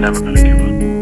Never gonna give up.